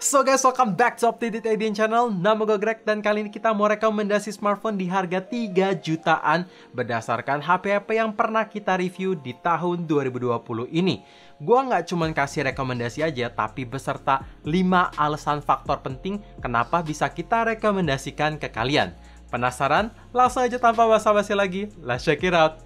So guys, welcome back to Updated Alien Channel. Nama gue Greg dan kali ini kita mau rekomendasi smartphone di harga 3 jutaan berdasarkan HP-HP yang pernah kita review di tahun 2020 ini. Gua nggak cuma kasih rekomendasi aja, tapi beserta 5 alasan faktor penting kenapa bisa kita rekomendasikan ke kalian. Penasaran? Langsung aja tanpa basa-basi lagi, let's check it out!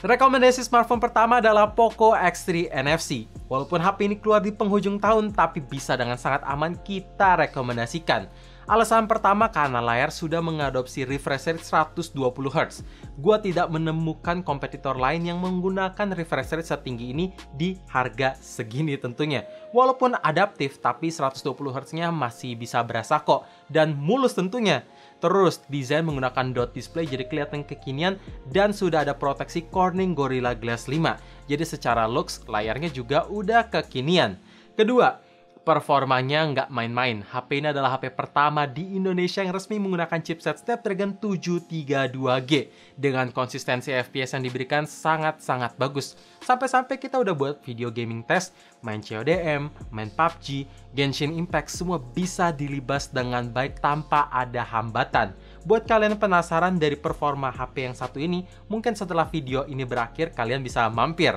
Rekomendasi smartphone pertama adalah Poco X3 NFC. Walaupun HP ini keluar di penghujung tahun, tapi bisa dengan sangat aman kita rekomendasikan. Alasan pertama karena layar sudah mengadopsi refresh rate 120Hz. Gua tidak menemukan kompetitor lain yang menggunakan refresh rate setinggi ini di harga segini tentunya. Walaupun adaptif, tapi 120Hz-nya masih bisa berasa kok, dan mulus tentunya. Terus, desain menggunakan dot display jadi kelihatan kekinian dan sudah ada proteksi Corning Gorilla Glass 5. Jadi secara looks, layarnya juga udah kekinian. Kedua, performanya nggak main-main. HP ini adalah HP pertama di Indonesia yang resmi menggunakan chipset Snapdragon 732G dengan konsistensi FPS yang diberikan sangat-sangat bagus. Sampai-sampai kita udah buat video gaming test, main CODM, main PUBG, Genshin Impact, semua bisa dilibas dengan baik tanpa ada hambatan. Buat kalian penasaran dari performa HP yang satu ini, mungkin setelah video ini berakhir kalian bisa mampir.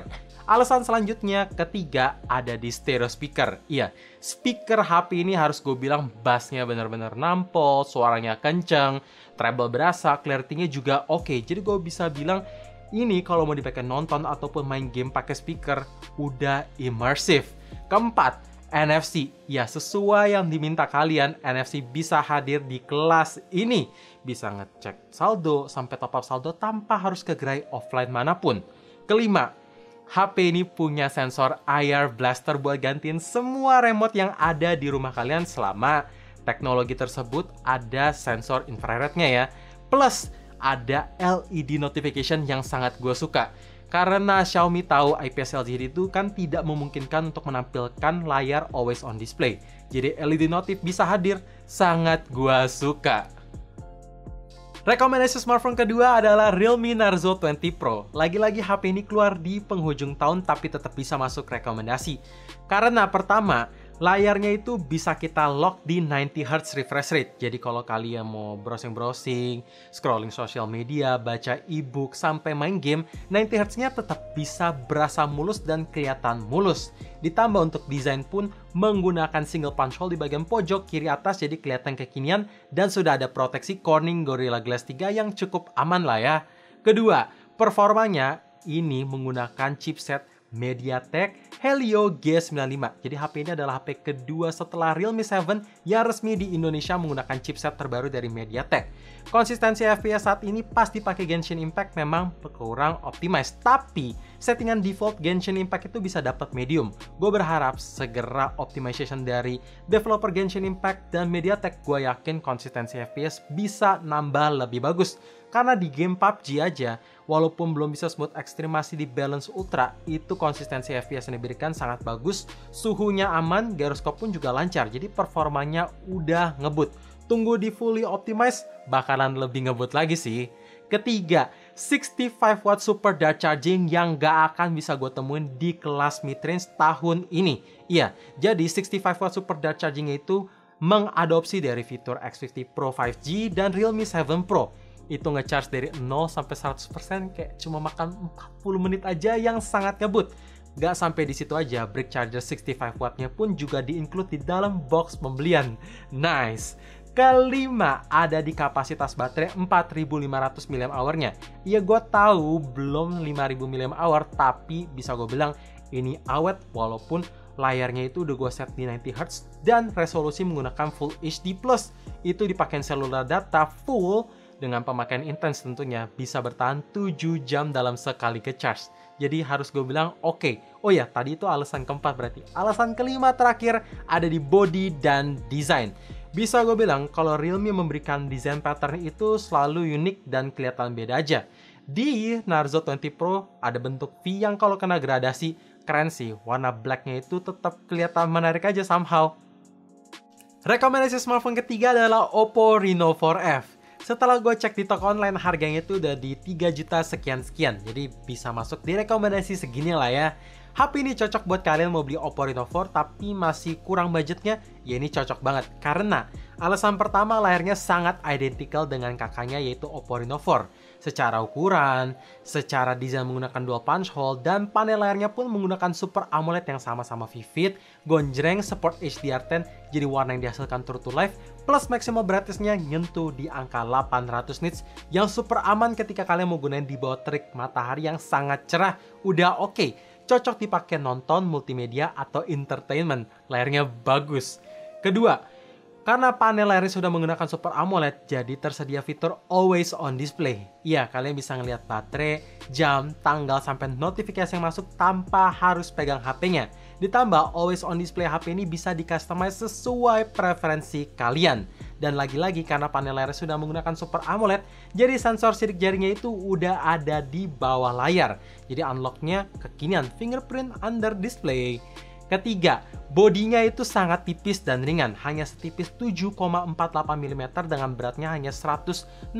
Alasan selanjutnya, ketiga, ada di stereo speaker. Iya, speaker HP ini harus gue bilang bassnya bener-bener nampol, suaranya kenceng, treble berasa, clarity-nya juga oke. Okay. Jadi gue bisa bilang ini kalau mau dipakai nonton ataupun main game pakai speaker udah immersive. Keempat, NFC. Ya, sesuai yang diminta kalian, NFC bisa hadir di kelas ini. Bisa ngecek saldo sampai top up saldo tanpa harus ke gerai offline mana pun. Kelima, HP ini punya sensor IR blaster buat gantiin semua remote yang ada di rumah kalian selama teknologi tersebut ada sensor infrarednya ya. Plus, ada LED notification yang sangat gue suka. Karena Xiaomi tahu IPS LCD itu kan tidak memungkinkan untuk menampilkan layar always on display. Jadi LED notif bisa hadir, sangat gue suka. Rekomendasi smartphone kedua adalah Realme Narzo 20 Pro. Lagi-lagi HP ini keluar di penghujung tahun tapi tetap bisa masuk rekomendasi. Karena pertama, layarnya itu bisa kita lock di 90Hz refresh rate. Jadi kalau kalian mau browsing-browsing, scrolling sosial media, baca e-book, sampai main game, 90Hz-nya tetap bisa berasa mulus dan kelihatan mulus. Ditambah untuk desain pun menggunakan single punch hole di bagian pojok kiri atas jadi kelihatan kekinian dan sudah ada proteksi Corning Gorilla Glass 3 yang cukup aman lah ya. Kedua, performanya ini menggunakan chipset MediaTek Helio G95. Jadi HP ini adalah HP kedua setelah Realme 7 yang resmi di Indonesia menggunakan chipset terbaru dari MediaTek. Konsistensi FPS saat ini pas dipakai Genshin Impact memang kurang optimized, tapi settingan default Genshin Impact itu bisa dapat medium. Gue berharap segera optimization dari developer Genshin Impact dan MediaTek gue yakin konsistensi FPS bisa nambah lebih bagus. Karena di game PUBG aja, walaupun belum bisa smooth ekstrimasi di balance ultra, itu konsistensi FPS yang diberikan sangat bagus, suhunya aman, gyroscope pun juga lancar, jadi performanya udah ngebut. Tunggu di fully optimized, bakalan lebih ngebut lagi sih. Ketiga, 65 watt super dart charging yang gak akan bisa gue temuin di kelas midrange tahun ini. Iya, jadi 65 watt super dart charging itu mengadopsi dari fitur X50 Pro 5G dan Realme 7 Pro itu ngecharge dari 0 sampai 100% kayak cuma makan 40 menit aja yang sangat ngebut. Gak sampai di situ aja, brick charger 65 wattnya pun juga di-include di dalam box pembelian. Nice. Kelima, ada di kapasitas baterai 4500 mAh-nya. Ya gue tahu belum 5000 mAh, tapi bisa gue bilang ini awet walaupun layarnya itu udah gue set di 90Hz dan resolusi menggunakan Full HD+. Itu dipakai seluler data full dengan pemakaian intens tentunya bisa bertahan 7 jam dalam sekali ke charge. Jadi harus gue bilang oke. Okay. Oh ya, tadi itu alasan keempat berarti. Alasan kelima terakhir ada di body dan design. Bisa gue bilang kalau Realme memberikan desain pattern itu selalu unik dan kelihatan beda aja. Di Narzo 20 Pro ada bentuk V yang kalau kena gradasi keren sih. Warna blacknya itu tetap kelihatan menarik aja somehow. Rekomendasi smartphone ketiga adalah Oppo Reno 4F. Setelah gue cek di toko online harganya itu udah di 3 juta sekian-sekian. Jadi bisa masuk di rekomendasi segini lah ya. HP ini cocok buat kalian mau beli Oppo Reno 4 tapi masih kurang budgetnya, ya ini cocok banget. Karena alasan pertama layarnya sangat identical dengan kakaknya yaitu Oppo Reno 4. Secara ukuran, secara desain menggunakan dual punch hole, dan panel layarnya pun menggunakan Super AMOLED yang sama-sama vivid, gonjreng, support HDR10, jadi warna yang dihasilkan true to life, plus maksimal brightness-nya nyentuh di angka 800 nits yang super aman ketika kalian mau gunain di bawah terik matahari yang sangat cerah. Udah oke. Okay cocok dipakai nonton, multimedia, atau entertainment. Layarnya bagus. Kedua, karena panel layarnya sudah menggunakan Super AMOLED, jadi tersedia fitur Always On Display. Iya, kalian bisa ngelihat baterai, jam, tanggal, sampai notifikasi yang masuk tanpa harus pegang HP-nya. Ditambah, Always On Display HP ini bisa di-customize sesuai preferensi kalian. Dan lagi-lagi karena panel layar sudah menggunakan Super AMOLED, jadi sensor sidik jarinya itu udah ada di bawah layar. Jadi unlocknya kekinian fingerprint under display. Ketiga, bodinya itu sangat tipis dan ringan, hanya setipis 7,48 mm dengan beratnya hanya 168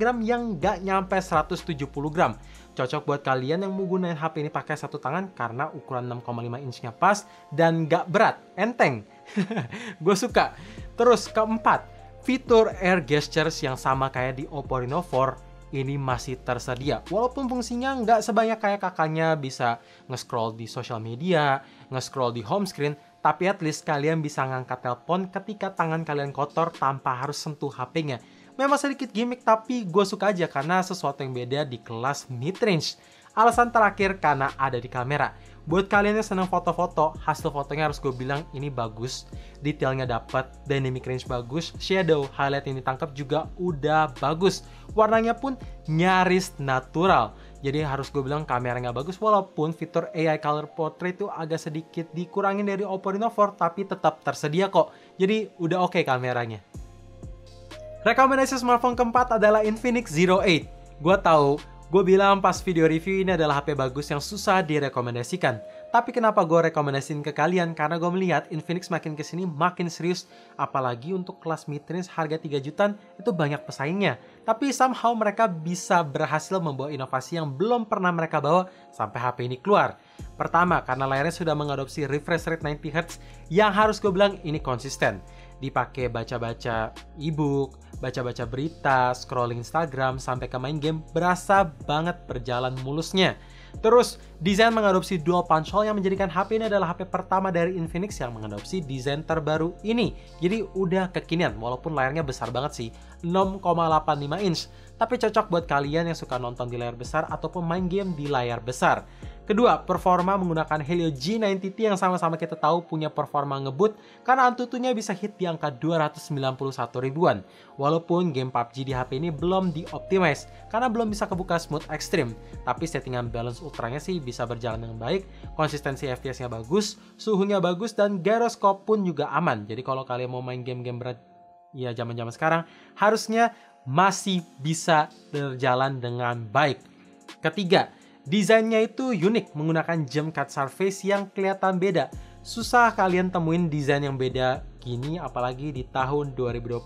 gram yang nggak nyampe 170 gram. Cocok buat kalian yang mau gunain HP ini pakai satu tangan karena ukuran 6,5 inchnya pas dan nggak berat, enteng. Gue suka. Terus keempat, fitur air gestures yang sama kayak di Oppo Reno 4 ini masih tersedia. Walaupun fungsinya nggak sebanyak kayak kakaknya bisa nge-scroll di sosial media, nge-scroll di home screen, tapi at least kalian bisa ngangkat telepon ketika tangan kalian kotor tanpa harus sentuh HP-nya. Memang sedikit gimmick tapi gue suka aja karena sesuatu yang beda di kelas mid-range. Alasan terakhir karena ada di kamera. Buat kalian yang senang foto-foto, hasil fotonya harus gue bilang ini bagus, detailnya dapat, dynamic range bagus, shadow, highlight yang ditangkap juga udah bagus. Warnanya pun nyaris natural. Jadi harus gue bilang kameranya bagus walaupun fitur AI color portrait itu agak sedikit dikurangin dari Oppo Reno 4 tapi tetap tersedia kok. Jadi udah oke okay kameranya. Rekomendasi smartphone keempat adalah Infinix Zero 8. Gue tahu Gue bilang pas video review ini adalah HP bagus yang susah direkomendasikan. Tapi kenapa gue rekomendasiin ke kalian? Karena gue melihat Infinix makin ke sini makin serius. Apalagi untuk kelas mid-range harga 3 jutaan itu banyak pesaingnya. Tapi somehow mereka bisa berhasil membawa inovasi yang belum pernah mereka bawa sampai HP ini keluar. Pertama, karena layarnya sudah mengadopsi refresh rate 90Hz yang harus gue bilang ini konsisten. Dipakai baca-baca e-book, baca-baca berita, scrolling Instagram, sampai ke main game, berasa banget berjalan mulusnya. Terus, desain mengadopsi dual punch hole yang menjadikan HP ini adalah HP pertama dari Infinix yang mengadopsi desain terbaru ini. Jadi udah kekinian, walaupun layarnya besar banget sih, 6,85 inch. Tapi cocok buat kalian yang suka nonton di layar besar ataupun main game di layar besar. Kedua, performa menggunakan Helio G90T yang sama-sama kita tahu punya performa ngebut karena Antutunya bisa hit di angka 291 ribuan. Walaupun game PUBG di HP ini belum dioptimize karena belum bisa kebuka smooth extreme, tapi settingan balance ultranya sih bisa berjalan dengan baik, konsistensi FPS-nya bagus, suhunya bagus dan gyroscope pun juga aman. Jadi kalau kalian mau main game-game berat ya zaman-zaman sekarang harusnya masih bisa berjalan dengan baik. Ketiga, Desainnya itu unik, menggunakan jam cut surface yang kelihatan beda. Susah kalian temuin desain yang beda gini apalagi di tahun 2020.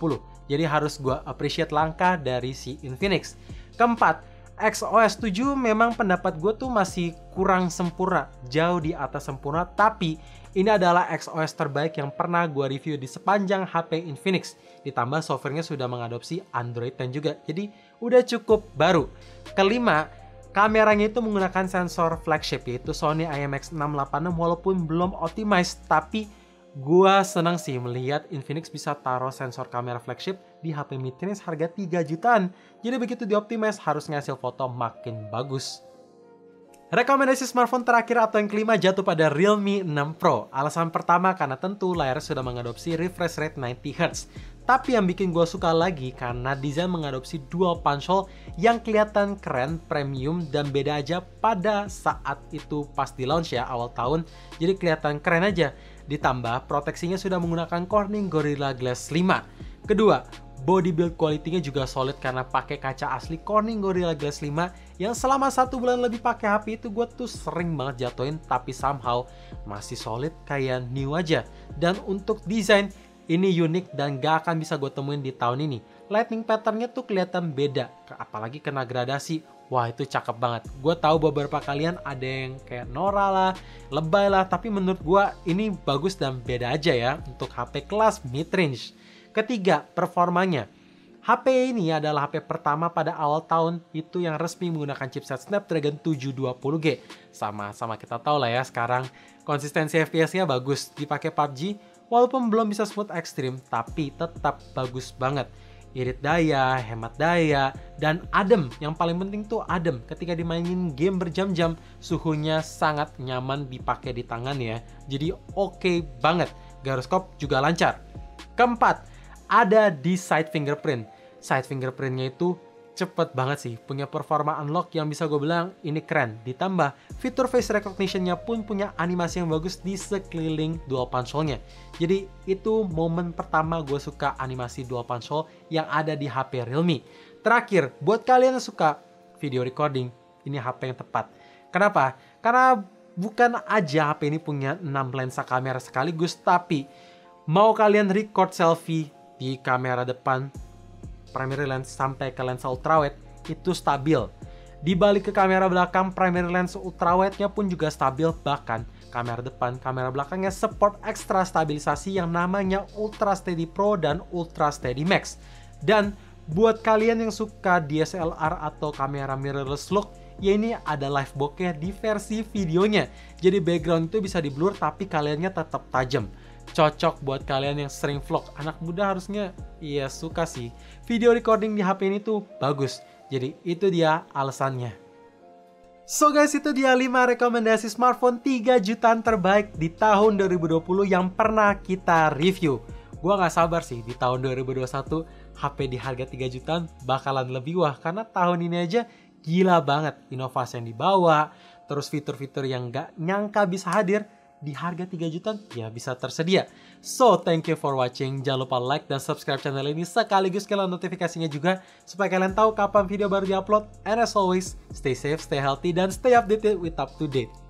Jadi harus gue appreciate langkah dari si Infinix. Keempat, XOS 7 memang pendapat gue tuh masih kurang sempurna, jauh di atas sempurna, tapi ini adalah XOS terbaik yang pernah gue review di sepanjang HP Infinix. Ditambah softwarenya sudah mengadopsi Android dan juga, jadi udah cukup baru. Kelima, Kameranya itu menggunakan sensor flagship yaitu Sony IMX686 walaupun belum optimized tapi gua senang sih melihat Infinix bisa taruh sensor kamera flagship di HP mid-range harga 3 jutaan. Jadi begitu dioptimize harus ngasih foto makin bagus. Rekomendasi smartphone terakhir atau yang kelima jatuh pada Realme 6 Pro. Alasan pertama karena tentu layar sudah mengadopsi refresh rate 90Hz. Tapi yang bikin gue suka lagi karena desain mengadopsi dual punch hole yang kelihatan keren, premium, dan beda aja pada saat itu pas di launch ya awal tahun. Jadi kelihatan keren aja. Ditambah proteksinya sudah menggunakan Corning Gorilla Glass 5. Kedua, body build quality-nya juga solid karena pakai kaca asli Corning Gorilla Glass 5 yang selama satu bulan lebih pakai HP itu gue tuh sering banget jatuhin tapi somehow masih solid kayak new aja. Dan untuk desain ini unik dan gak akan bisa gue temuin di tahun ini. Lightning patternnya tuh kelihatan beda, apalagi kena gradasi. Wah itu cakep banget. Gue tahu beberapa kalian ada yang kayak Nora lah, lebay lah, tapi menurut gue ini bagus dan beda aja ya untuk HP kelas mid range. Ketiga, performanya. HP ini adalah HP pertama pada awal tahun itu yang resmi menggunakan chipset Snapdragon 720G. Sama-sama kita tahu lah ya sekarang konsistensi FPS-nya bagus dipakai PUBG walaupun belum bisa smooth ekstrim tapi tetap bagus banget irit daya, hemat daya, dan adem. Yang paling penting tuh adem. Ketika dimainin game berjam-jam, suhunya sangat nyaman dipakai di tangan ya. Jadi oke okay banget. Gyroscope juga lancar. Keempat, ada di side fingerprint. Side fingerprintnya itu cepet banget sih, punya performa unlock yang bisa gue bilang ini keren. Ditambah, fitur face recognition-nya pun punya animasi yang bagus di sekeliling dual punch hole-nya. Jadi itu momen pertama gue suka animasi dual hole yang ada di HP Realme. Terakhir, buat kalian yang suka video recording, ini HP yang tepat. Kenapa? Karena bukan aja HP ini punya 6 lensa kamera sekaligus, tapi mau kalian record selfie di kamera depan primary lens sampai ke lensa ultrawide itu stabil. Di balik ke kamera belakang, primary lens ultrawide-nya pun juga stabil, bahkan kamera depan, kamera belakangnya support ekstra stabilisasi yang namanya Ultra Steady Pro dan Ultra Steady Max. Dan buat kalian yang suka DSLR atau kamera mirrorless look, ya ini ada live bokeh di versi videonya. Jadi background itu bisa di blur tapi kaliannya tetap tajam cocok buat kalian yang sering vlog. Anak muda harusnya iya suka sih. Video recording di HP ini tuh bagus. Jadi itu dia alasannya. So guys, itu dia 5 rekomendasi smartphone 3 jutaan terbaik di tahun 2020 yang pernah kita review. Gua nggak sabar sih di tahun 2021 HP di harga 3 jutaan bakalan lebih wah karena tahun ini aja gila banget inovasi yang dibawa, terus fitur-fitur yang nggak nyangka bisa hadir di harga 3 juta ya bisa tersedia. So, thank you for watching. Jangan lupa like dan subscribe channel ini sekaligus kalian notifikasinya juga supaya kalian tahu kapan video baru diupload. And as always, stay safe, stay healthy, dan stay updated with up to date.